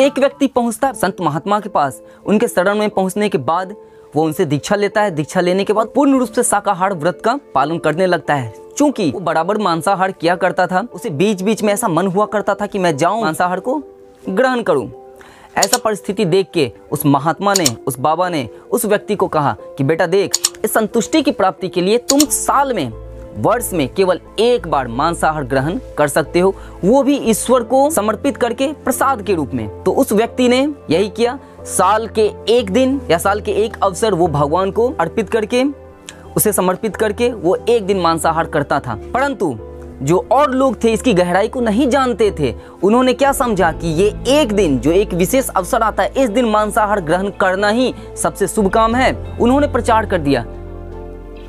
एक व्यक्ति पहुँचता है संत महात्मा के पास। उनके शरण में पहुँचने के बाद वो उनसे दीक्षा लेता है। दीक्षा लेने के बाद पूर्ण रूप से शाकाहार व्रत का पालन करने लगता है। चूँकि वो बराबर मांसाहार किया करता था, उसे बीच बीच में ऐसा मन हुआ करता था कि मैं जाऊँ, मांसाहार को ग्रहण करूँ। ऐसा परिस्थिति देख के उस महात्मा ने, उस बाबा ने, उस व्यक्ति को कहा कि, बेटा देख, इस संतुष्टि की प्राप्ति के लिए तुम साल में वर्ष में केवल एक बार मांसाहार ग्रहण कर सकते हो। वो भी ईश्वर को समर्पित करके प्रसाद के रूप में। तो उस व्यक्ति ने यही किया। साल के एक दिन या साल के एक अवसर वो भगवान को अर्पित करके, उसे समर्पित करके वो एक दिन मांसाहार करता था। परंतु जो और लोग थे, इसकी गहराई को नहीं जानते थे। उन्होंने क्या समझा कि ये एक दिन, जो एक विशेष अवसर आता है, इस दिन मांसाहार ग्रहण करना ही सबसे शुभ काम है? उन्होंने प्रचार कर दिया।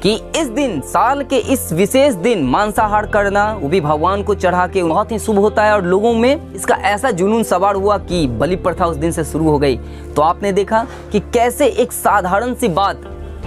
कि इस दिन, साल के इस विशेष दिन मांसाहार करना, वो भी भगवान को चढ़ा के बहुत ही शुभ होता है और लोगों में इसका ऐसा जुनून सवार हुआ कि बलि प्रथा उस दिन से शुरू हो गई। तो आपने देखा कि कैसे एक साधारण सी बात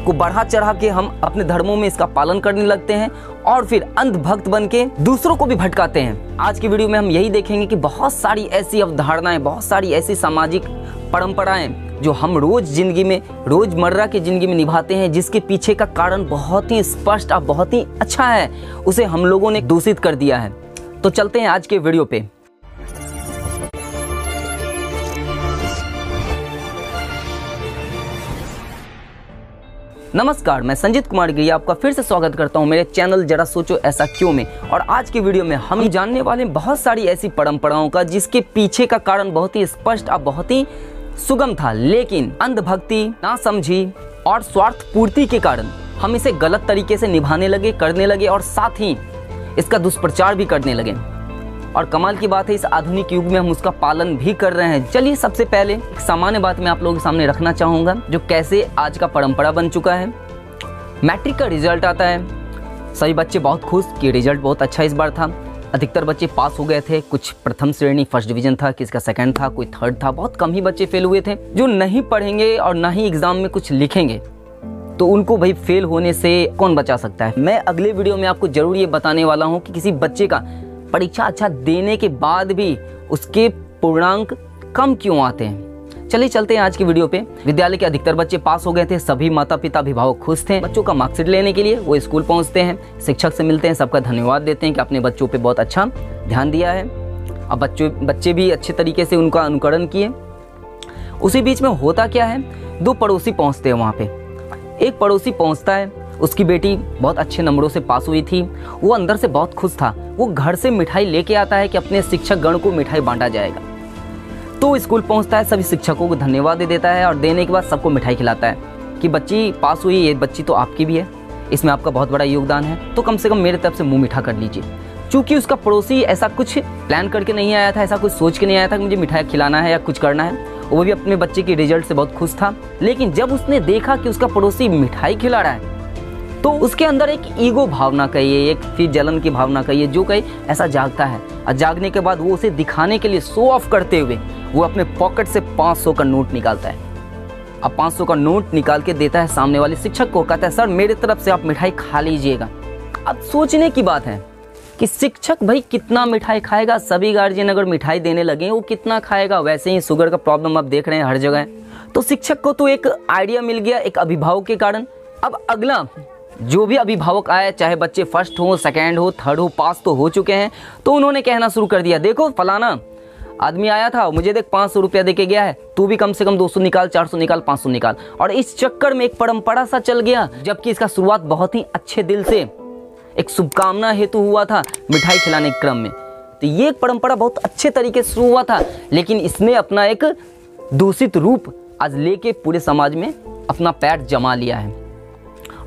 को बढ़ा चढ़ा के हम अपने धर्मों में इसका पालन करने लगते हैं और फिर अंध भक्त बन के दूसरों को भी भटकाते हैं। आज की वीडियो में हम यही देखेंगे कि बहुत सारी ऐसी अवधारणाएँ, बहुत सारी ऐसी सामाजिक परंपराएँ जो हम रोज ज़िंदगी में, रोज़मर्रा की ज़िंदगी में निभाते हैं, जिसके पीछे का कारण बहुत ही स्पष्ट और बहुत ही अच्छा है, उसे हम लोगों ने दूषित कर दिया है। तो चलते हैं आज के वीडियो पे। नमस्कार, मैं संजीत कुमार गिरी आपका फिर से स्वागत करता हूँ मेरे चैनल जरा सोचो ऐसा क्यों में। और आज की वीडियो में हम जानने वाले बहुत सारी ऐसी परंपराओं का, जिसके पीछे का कारण बहुत ही स्पष्ट और बहुत ही सुगम था, लेकिन अंधभक्ति ना समझी और स्वार्थ पूर्ति के कारण हम इसे गलत तरीके से निभाने लगे, करने लगे और साथ ही इसका दुष्प्रचार भी करने लगे। और कमाल की बात है, इस आधुनिक युग में हम उसका पालन भी कर रहे हैं। चलिए सबसे पहले एक सामान्य बात मैं आप लोगों के सामने रखना चाहूँगा, जो कैसे आज का परंपरा बन चुका है। मैट्रिक का रिज़ल्ट आता है। सभी बच्चे बहुत खुश कि रिज़ल्ट बहुत अच्छा इस बार था। अधिकतर बच्चे पास हो गए थे। कुछ प्रथम श्रेणी फ़र्स्ट डिवीज़न था, किसका सेकंड था, कोई थर्ड था। बहुत कम ही बच्चे फेल हुए थे, जो नहीं पढ़ेंगे और ना ही एग्ज़ाम में कुछ लिखेंगे। तो उनको भाई फेल होने से कौन बचा सकता है? मैं अगले वीडियो में आपको ज़रूर ये बताने वाला हूँ कि किसी बच्चे का परीक्षा अच्छा देने के बाद भी उसके पूर्णांक कम क्यों आते हैं। चलिए चलते हैं आज की वीडियो पे। विद्यालय के अधिकतर बच्चे पास हो गए थे, सभी माता पिता अभिभावक खुश थे। बच्चों का मार्कशीट लेने के लिए वो स्कूल पहुँचते हैं। शिक्षक से मिलते हैं, सबका धन्यवाद देते हैं कि अपने बच्चों पे बहुत अच्छा ध्यान दिया है। अब बच्चों, बच्चे भी अच्छे तरीके से उनका अनुकरण किए। उसी बीच में होता क्या है? दो पड़ोसी पहुँचते हैं वहाँ पे। एक पड़ोसी पहुँचता है, उसकी बेटी बहुत अच्छे नंबरों से पास हुई थी। वो अंदर से बहुत खुश था। वो घर से मिठाई लेके आता है कि अपने शिक्षक गण को मिठाई बांटा जाएगा। तो स्कूल पहुँचता है, सभी शिक्षकों को धन्यवाद दे देता है और देने के बाद सबको मिठाई खिलाता है कि बच्ची पास हुई, ये बच्ची तो आपकी भी है। इसमें आपका बहुत बड़ा योगदान है। तो कम से कम मेरे तरफ़ से मुँह मीठा कर लीजिए। चूँकि उसका पड़ोसी ऐसा कुछ प्लान करके नहीं आया था, ऐसा कुछ सोच के नहीं आया था कि मुझे मिठाई खिलाना है या कुछ करना है, वो भी अपने बच्चे के रिज़ल्ट से बहुत खुश था। लेकिन जब उसने देखा कि उसका पड़ोसी मिठाई खिला रहा है तो उसके अंदर एक ईगो भावना कहिए एक फिर जलन की भावना कहिए जो कहीं, ऐसा जागता है। और जागने के बाद वो उसे दिखाने के लिए शो ऑफ़ करते हुए वो अपने पॉकेट से 500 का नोट निकालता है। अब 500 का नोट निकाल के देता है सामने वाले शिक्षक को, कहता है, सर, मेरे तरफ़ से आप मिठाई खा लीजिएगा। अब सोचने की बात है कि शिक्षक भाई कितना मिठाई खाएगा, सभी गार्जियन अगर मिठाई देने लगे, वो कितना खाएगा? वैसे ही शुगर का प्रॉब्लम आप देख रहे हैं हर जगह। तो शिक्षक को तो एक आइडिया मिल गया, एक अभिभावक के कारण। अब अगला, जो भी अभिभावक आए चाहे बच्चे फ़र्स्ट हो सेकेंड हो थर्ड हो पास तो हो चुके हैं तो उन्होंने कहना शुरू कर दिया, देखो फलाना आदमी आया था, मुझे देख पाँच सौ रुपया दे के गया है। तू भी कम से कम दो सौ निकाल, चार सौ निकाल, पाँच सौ निकाल। और इस चक्कर में एक परंपरा सा चल गया, जबकि इसका शुरुआत बहुत ही अच्छे दिल से, एक शुभकामना हेतु हुआ था मिठाई खिलाने के क्रम में। तो ये एक परंपरा बहुत अच्छे तरीके से शुरू हुआ था, लेकिन इसने अपना एक दूषित रूप आज लेके पूरे समाज में अपना पैर जमा लिया है।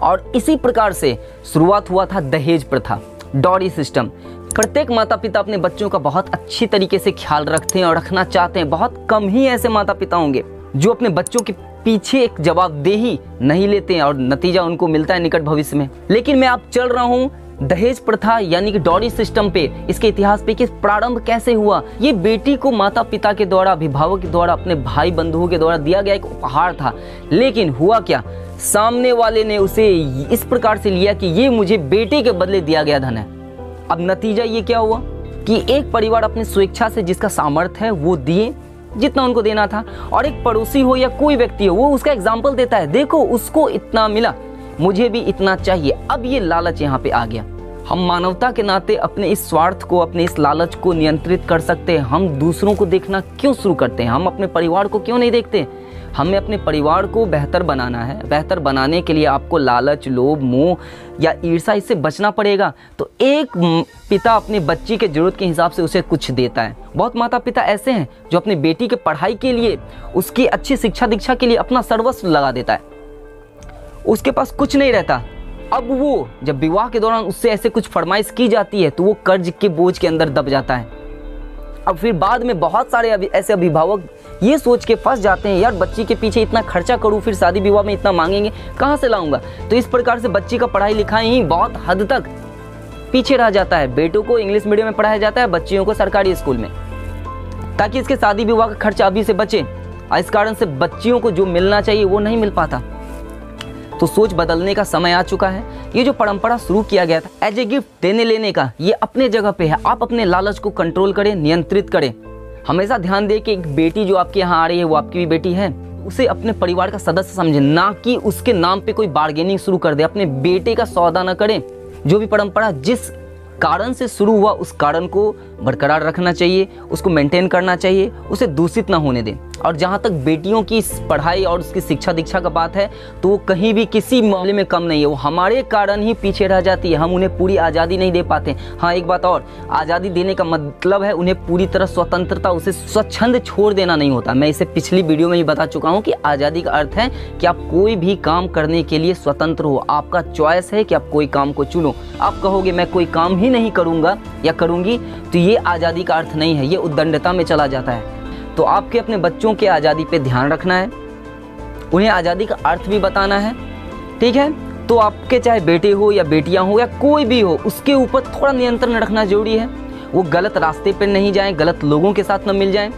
और इसी प्रकार से शुरुआत हुआ था दहेज प्रथा, डॉरी सिस्टम। प्रत्येक माता पिता अपने बच्चों का बहुत अच्छी तरीके से ख्याल रखते हैं और रखना चाहते हैं। बहुत कम ही ऐसे माता पिता होंगे, जो अपने बच्चों के पीछे एक जवाबदेही नहीं लेते हैं और नतीजा उनको मिलता है निकट भविष्य में। लेकिन मैं आप चल रहा हूँ दहेज प्रथा यानी कि डॉरी सिस्टम पे। इसके इतिहास पे कि प्रारंभ कैसे हुआ? ये बेटी को माता पिता के द्वारा, अभिभावक के द्वारा, अपने भाई बंधुओं के द्वारा दिया गया एक उपहार था। लेकिन हुआ क्या? सामने वाले ने उसे इस प्रकार से लिया कि ये मुझे बेटे के बदले दिया गया धन है। अब नतीजा ये क्या हुआ कि एक परिवार अपनी स्वेच्छा से जिसका सामर्थ्य है वो दिए, जितना उनको देना था, और एक पड़ोसी हो या कोई व्यक्ति हो, वो उसका एग्ज़ाम्पल देता है, देखो, उसको इतना मिला, मुझे भी इतना चाहिए, अब ये लालच यहाँ पे आ गया। हम मानवता के नाते अपने इस स्वार्थ को, अपने इस लालच को नियंत्रित कर सकते हैं, हम दूसरों को देखना क्यों शुरू करते हैं, हम अपने परिवार को क्यों नहीं देखते? हमें अपने परिवार को बेहतर बनाना है। बेहतर बनाने के लिए आपको लालच, लोभ, मोह या ईर्षा इससे बचना पड़ेगा। तो एक पिता अपने बच्ची के ज़रूरत के हिसाब से उसे कुछ देता है। बहुत माता पिता ऐसे हैं जो अपनी बेटी के पढ़ाई के लिए, उसकी अच्छी शिक्षा दीक्षा के लिए अपना सर्वस्व लगा देता है। उसके पास कुछ नहीं रहता। अब वो, जब विवाह के दौरान उससे ऐसे कुछ फरमाइश की जाती है तो वो कर्ज के बोझ के अंदर दब जाता है। अब फिर बाद में बहुत सारे अभी, ऐसे अभिभावक ये सोच के फंस जाते हैं, यार, बच्ची के पीछे इतना खर्चा करूँ, फिर शादी विवाह में इतना मांगेंगे, कहाँ से लाऊँगा? तो इस प्रकार से बच्ची का पढ़ाई लिखाई ही बहुत हद तक पीछे रह जाता है। बेटों को इंग्लिश मीडियम में पढ़ाया जाता है, बच्चियों को सरकारी स्कूल में। ताकि इसके शादी विवाह का खर्चा अभी से बचे इस कारण से बच्चियों को जो मिलना चाहिए वो नहीं मिल पाता। तो सोच बदलने का समय आ चुका है। ये जो परंपरा शुरू किया गया था, एज ए गिफ्ट देने लेने का, ये अपने जगह पे है। आप अपने लालच को कंट्रोल करें, नियंत्रित करें। हमेशा ध्यान दें कि एक बेटी जो आपके यहाँ आ रही है, वो आपकी भी बेटी है। उसे अपने परिवार का सदस्य समझें, ना कि उसके नाम पे कोई बार्गेनिंग शुरू कर दे। अपने बेटे का सौदा ना करें। जो भी परंपरा जिस कारण से शुरू हुआ, उस कारण को बरकरार रखना चाहिए, उसको मेंटेन करना चाहिए, उसे दूषित ना होने दें। और जहाँ तक बेटियों की पढ़ाई और उसकी शिक्षा दीक्षा का बात है तो वो कहीं भी किसी मामले में कम नहीं है। वो हमारे कारण ही पीछे रह जाती है। हम उन्हें पूरी आज़ादी नहीं दे पाते। हाँ एक बात और। आज़ादी देने का मतलब है उन्हें पूरी तरह स्वतंत्रता, उसे स्वच्छंद छोड़ देना नहीं होता। मैं इसे पिछली वीडियो में भी बता चुका हूँ कि आज़ादी का अर्थ है कि आप कोई भी काम करने के लिए स्वतंत्र हो। आपका चॉइस है कि आप कोई काम को चुनो। आप कहोगे, मैं कोई काम ही नहीं करूँगा या करूँगी तो ये आज़ादी का अर्थ नहीं है। ये उद्दंडता में चला जाता है। तो आपके अपने बच्चों के आज़ादी पे ध्यान रखना है। उन्हें आज़ादी का अर्थ भी बताना है। ठीक है? तो आपके चाहे बेटे हो या बेटियाँ हो या कोई भी हो, उसके ऊपर थोड़ा नियंत्रण रखना ज़रूरी है। वो गलत रास्ते पर नहीं जाएँ, गलत लोगों के साथ न मिल जाएँ,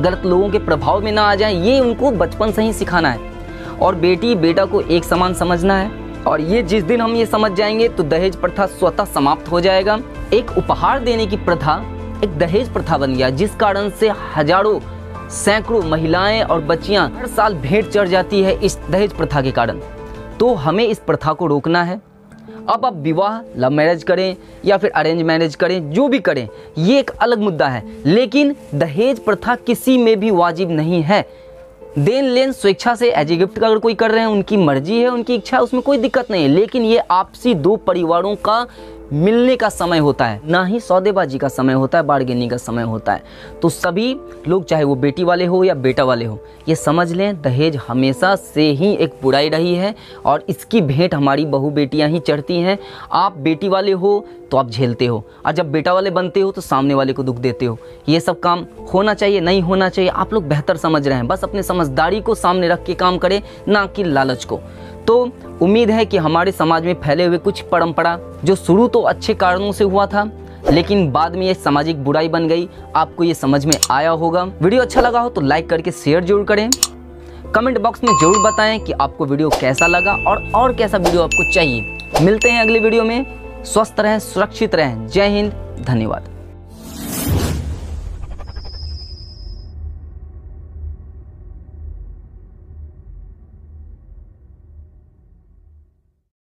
गलत लोगों के प्रभाव में ना आ जाएँ, ये उनको बचपन से ही सिखाना है। और बेटी, बेटा को एक समान समझना है। और ये जिस दिन हम ये समझ जाएँगे तो दहेज प्रथा स्वतः समाप्त हो जाएगा। एक उपहार देने की प्रथा एक दहेज प्रथा बन गया, जिस कारण से हज़ारों, सैकड़ों महिलाएँ और बच्चियाँ हर साल भेंट चढ़ जाती है इस दहेज प्रथा के कारण। तो हमें इस प्रथा को रोकना है। अब आप विवाह, लव मैरिज करें या फिर अरेंज मैरिज करें, जो भी करें, ये एक अलग मुद्दा है। लेकिन दहेज प्रथा किसी में भी वाजिब नहीं है। देन लेन स्वेच्छा से एज ए गिफ्ट का अगर कोई कर रहे हैं, उनकी मर्ज़ी है, उनकी इच्छा है उसमें कोई दिक्कत नहीं है। लेकिन ये आपसी दो परिवारों का मिलने का समय होता है, ना ही सौदेबाजी का समय होता है बार्गेनिंग का समय होता है। तो सभी लोग, चाहे वो बेटी वाले हो या बेटा वाले हो, ये समझ लें, दहेज हमेशा से ही एक बुराई रही है और इसकी भेंट हमारी बहू बेटियाँ ही चढ़ती हैं। आप बेटी वाले हो तो आप झेलते हो, और जब बेटा वाले बनते हो तो सामने वाले को दुख देते हो। ये सब काम होना चाहिए, नहीं होना चाहिए, आप लोग बेहतर समझ रहे हैं। बस अपने समझदारी को सामने रख के काम करें, ना कि लालच को। तो उम्मीद है कि हमारे समाज में फैले हुए कुछ परंपरा जो शुरू तो अच्छे कारणों से हुआ था, लेकिन बाद में ये सामाजिक बुराई बन गई। आपको ये समझ में आया होगा। वीडियो अच्छा लगा हो तो लाइक करके शेयर ज़रूर करें। कमेंट बॉक्स में ज़रूर बताएँ कि आपको वीडियो कैसा लगा और और कैसा वीडियो आपको चाहिए। मिलते हैं अगले वीडियो में। स्वस्थ रहें, सुरक्षित रहें। जय हिंद, धन्यवाद।